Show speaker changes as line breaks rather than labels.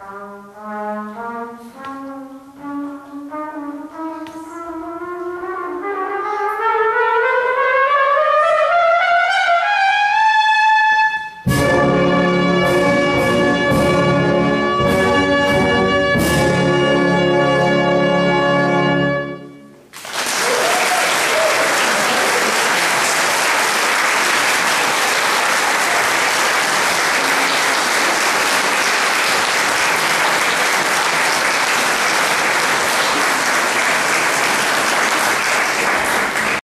Um,